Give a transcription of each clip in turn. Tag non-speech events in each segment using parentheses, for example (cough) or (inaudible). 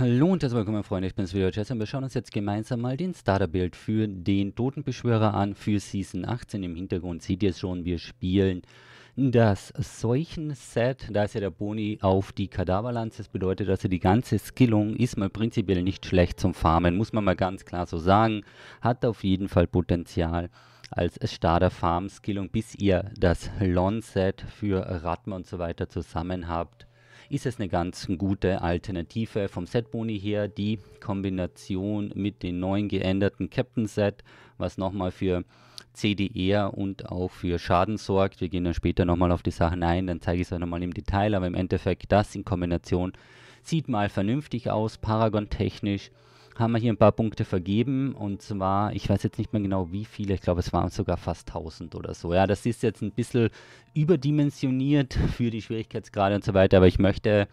Hallo und herzlich willkommen, Freunde. Ich bin's wieder, Jess, und wir schauen uns jetzt gemeinsam mal den Starterbild für den Totenbeschwörer an für Season 18. Im Hintergrund seht ihr es schon, wir spielen das Seuchen-Set. Da ist ja der Boni auf die Kadaverlanze. Das bedeutet, also die ganze Skillung ist mal prinzipiell nicht schlecht zum Farmen, muss man mal ganz klar so sagen. Hat auf jeden Fall Potenzial als Starter-Farm-Skillung, bis ihr das Lon-Set für Ratma und so weiter zusammen habt ist es eine ganz gute Alternative vom Set-Boni her. Die Kombination mit dem neuen geänderten Captain-Set, was nochmal für CDR und auch für Schaden sorgt. Wir gehen dann später nochmal auf die Sachen ein, dann zeige ich es euch nochmal im Detail, aber im Endeffekt das in Kombination sieht mal vernünftig aus, Paragon-technisch haben wir hier ein paar Punkte vergeben. Und zwar, ich weiß jetzt nicht mehr genau wie viele, ich glaube es waren sogar fast 1000 oder so. Ja, das ist jetzt ein bisschen überdimensioniert für die Schwierigkeitsgrade und so weiter, aber ich möchte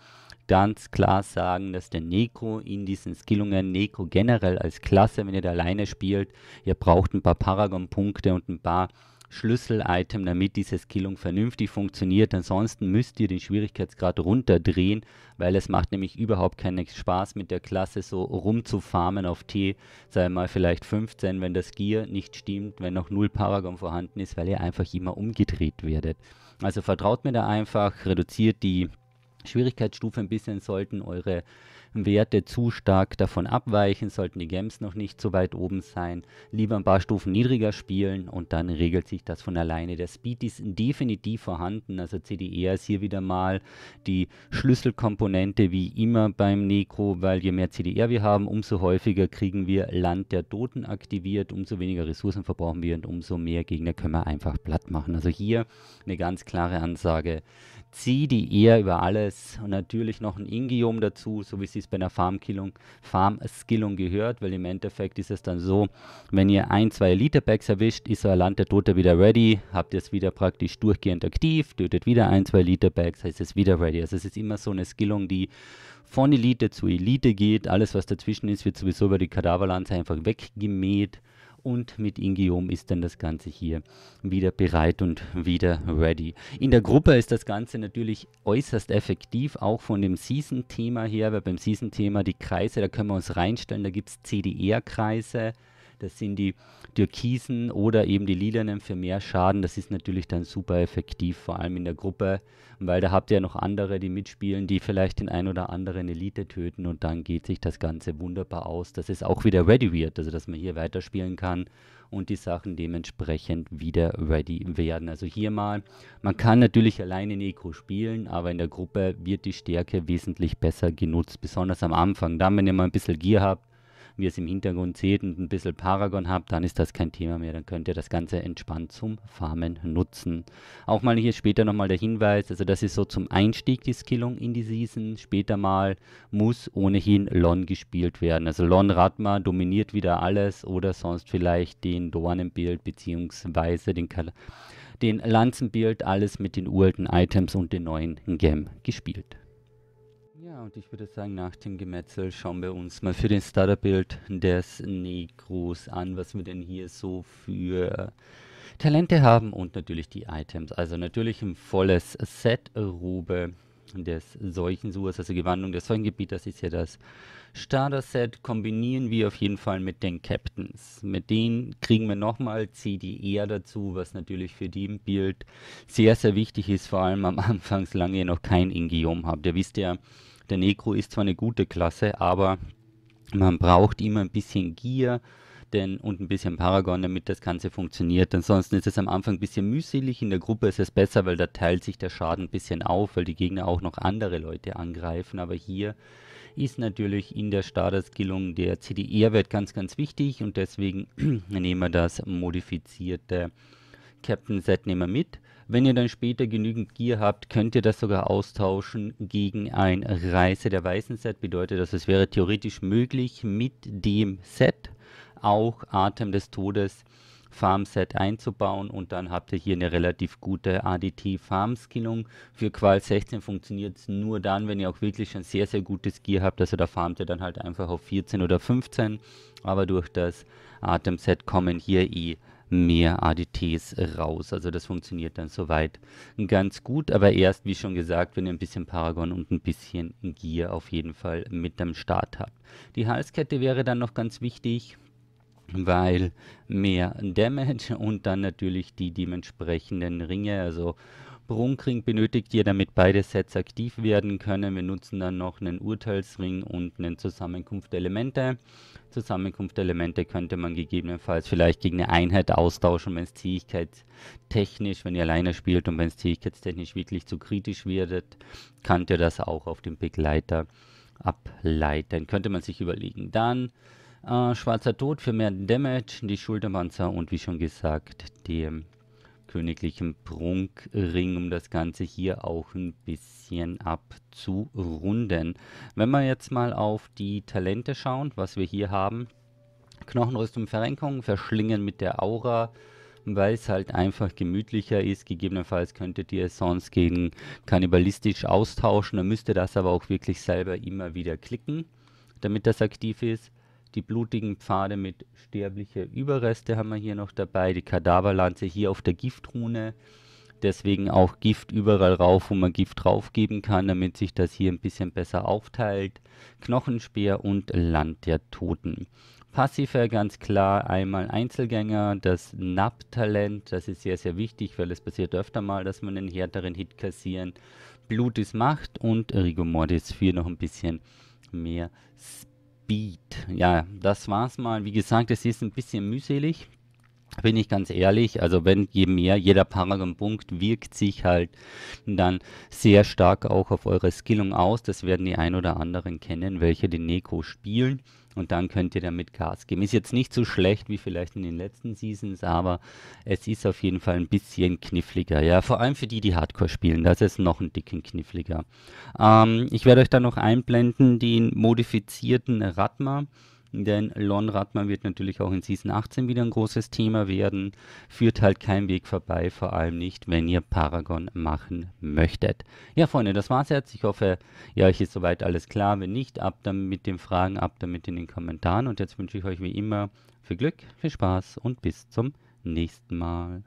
ganz klar sagen, dass der Necro in diesen Skillungen, Necro generell als Klasse, wenn ihr da alleine spielt, ihr braucht ein paar Paragon-Punkte und ein paar Schlüssel-Item, damit diese Skillung vernünftig funktioniert. Ansonsten müsst ihr den Schwierigkeitsgrad runterdrehen, weil es macht nämlich überhaupt keinen Spaß mit der Klasse so rumzufarmen auf T, sei mal vielleicht 15, wenn das Gear nicht stimmt, wenn noch 0 Paragon vorhanden ist, weil ihr einfach immer umgedreht werdet. Also vertraut mir da einfach, reduziert die Schwierigkeitsstufe ein bisschen, sollten eure Werte zu stark davon abweichen, sollten die Gems noch nicht so weit oben sein, lieber ein paar Stufen niedriger spielen und dann regelt sich das von alleine. Der Speed ist definitiv vorhanden, also CDR ist hier wieder mal die Schlüsselkomponente wie immer beim Necro, weil je mehr CDR wir haben, umso häufiger kriegen wir Land der Toten aktiviert, umso weniger Ressourcen verbrauchen wir und umso mehr Gegner können wir einfach platt machen. Also hier eine ganz klare Ansage. CDR über alles und natürlich noch ein Ingium dazu, so wie es bei einer Farm-Skillung Farm gehört, weil im Endeffekt ist es dann so, wenn ihr ein, zwei Elite-Packs erwischt, ist euer Land der Tote wieder ready, habt ihr es wieder praktisch durchgehend aktiv, tötet wieder ein, zwei Elite-Packs, heißt es wieder ready. Also es ist immer so eine Skillung, die von Elite zu Elite geht, alles was dazwischen ist, wird sowieso über die Kadaverlanze einfach weggemäht und mit Ingiom ist dann das Ganze hier wieder bereit und wieder ready. In der Gruppe ist das Ganze natürlich äußerst effektiv, auch von dem Season-Thema her, weil beim Season-Thema die Kreise, da können wir uns reinstellen, da gibt es CDR-Kreise, das sind die Türkisen oder eben die Lilanen für mehr Schaden. Das ist natürlich dann super effektiv, vor allem in der Gruppe, weil da habt ihr ja noch andere, die mitspielen, die vielleicht den ein oder anderen Elite töten und dann geht sich das Ganze wunderbar aus, dass es auch wieder ready wird, also dass man hier weiterspielen kann und die Sachen dementsprechend wieder ready werden. Also hier mal, man kann natürlich alleine Necro spielen, aber in der Gruppe wird die Stärke wesentlich besser genutzt, besonders am Anfang. Dann, wenn ihr mal ein bisschen Gear habt, wie ihr es im Hintergrund seht und ein bisschen Paragon habt, dann ist das kein Thema mehr. Dann könnt ihr das Ganze entspannt zum Farmen nutzen. Auch mal hier später nochmal der Hinweis, also das ist so zum Einstieg die Skillung in die Season. Später mal muss ohnehin Lon gespielt werden. Also Lon Ratma dominiert wieder alles oder sonst vielleicht den Dornenbild beziehungsweise den Kal den Lanzenbild, alles mit den uralten Items und den neuen Gem gespielt. Ja, und ich würde sagen, nach dem Gemetzel schauen wir uns mal für den Starterbild des Negros an, was wir denn hier so für Talente haben und natürlich die Items. Also natürlich ein volles Set Rube des Seuchensuchers, also Gewandung des Seuchengebieters ist ja das Starter-Set. Kombinieren wir auf jeden Fall mit den Captains. Mit denen kriegen wir nochmal CDR dazu, was natürlich für die im Bild sehr, sehr wichtig ist, vor allem am (laughs) Anfang, solange ihr noch kein Ingium habt. Ihr wisst ja, der Necro ist zwar eine gute Klasse, aber man braucht immer ein bisschen Gier denn, und ein bisschen Paragon, damit das Ganze funktioniert. Ansonsten ist es am Anfang ein bisschen mühselig. In der Gruppe ist es besser, weil da teilt sich der Schaden ein bisschen auf, weil die Gegner auch noch andere Leute angreifen. Aber hier ist natürlich in der Starter-Skillung der CDR-Wert ganz, ganz wichtig und deswegen (clears throat) nehmen wir das modifizierte Captain-Set mit. Wenn ihr dann später genügend Gier habt, könnt ihr das sogar austauschen gegen ein Reise der Weißen Set. Bedeutet das, es wäre theoretisch möglich, mit dem Set auch Atem des Todes Farm-Set einzubauen und dann habt ihr hier eine relativ gute ADT-Farm-Skillung. Für Qual 16 funktioniert es nur dann, wenn ihr auch wirklich schon sehr, sehr gutes Gear habt. Also da farmt ihr dann halt einfach auf 14 oder 15. Aber durch das Atem-Set kommen hier eh mehr ADTs raus. Also das funktioniert dann soweit ganz gut, aber erst, wie schon gesagt, wenn ihr ein bisschen Paragon und ein bisschen Gear auf jeden Fall mit am Start habt. Die Halskette wäre dann noch ganz wichtig, weil mehr Damage und dann natürlich die dementsprechenden Ringe, also Prunkring benötigt ihr, damit beide Sets aktiv werden können. Wir nutzen dann noch einen Urteilsring und einen Zusammenkunft der Elemente. Zusammenkunft der Elemente könnte man gegebenenfalls vielleicht gegen eine Einheit austauschen, wenn es zähigkeitstechnisch, wenn ihr alleine spielt und wenn es zähigkeitstechnisch wirklich zu kritisch wird, könnt ihr das auch auf dem Begleiter ableiten. Könnte man sich überlegen. Dann äh, Schwarzer Tod für mehr Damage, die Schulterpanzer und wie schon gesagt, die königlichen Prunkring, um das Ganze hier auch ein bisschen abzurunden. Wenn wir jetzt mal auf die Talente schauen, was wir hier haben. Knochenrüstung, Verrenkung, Verschlingen mit der Aura, weil es halt einfach gemütlicher ist. Gegebenenfalls könntet ihr es sonst gegen kannibalistisch austauschen. Dann müsst ihr das aber auch wirklich selber immer wieder klicken, damit das aktiv ist. Die blutigen Pfade mit sterbliche Überreste haben wir hier noch dabei. Die Kadaverlanze hier auf der Giftrune. Deswegen auch Gift überall rauf, wo man Gift draufgeben kann, damit sich das hier ein bisschen besser aufteilt. Knochenspeer und Land der Toten. Passiver ganz klar einmal Einzelgänger, das NAP-Talent, das ist sehr, sehr wichtig, weil es passiert öfter mal, dass man einen härteren Hit kassieren. Blut ist Macht und Rigor Mortis für noch ein bisschen mehr Speed. Beat. Ja, das war's mal. Wie gesagt, es ist ein bisschen mühselig. Bin ich ganz ehrlich, also wenn je mehr, jeder Paragon-Punkt wirkt sich halt dann sehr stark auch auf eure Skillung aus. Das werden die ein oder anderen kennen, welche den Neko spielen und dann könnt ihr damit Gas geben. Ist jetzt nicht so schlecht wie vielleicht in den letzten Seasons, aber es ist auf jeden Fall ein bisschen kniffliger. Ja, vor allem für die, die Hardcore spielen, das ist noch ein dicken kniffliger. Ähm, ich werde euch dann noch einblenden den modifizierten Ratma. Denn Lon Radman wird natürlich auch in Season 18 wieder ein großes Thema werden. Führt halt kein Weg vorbei, vor allem nicht, wenn ihr Paragon machen möchtet. Ja, Freunde, das war's jetzt. Ich hoffe, ja, euch ist soweit alles klar. Wenn nicht, ab dann mit den Fragen, ab damit in den Kommentaren. Und jetzt wünsche ich euch wie immer viel Glück, viel Spaß und bis zum nächsten Mal.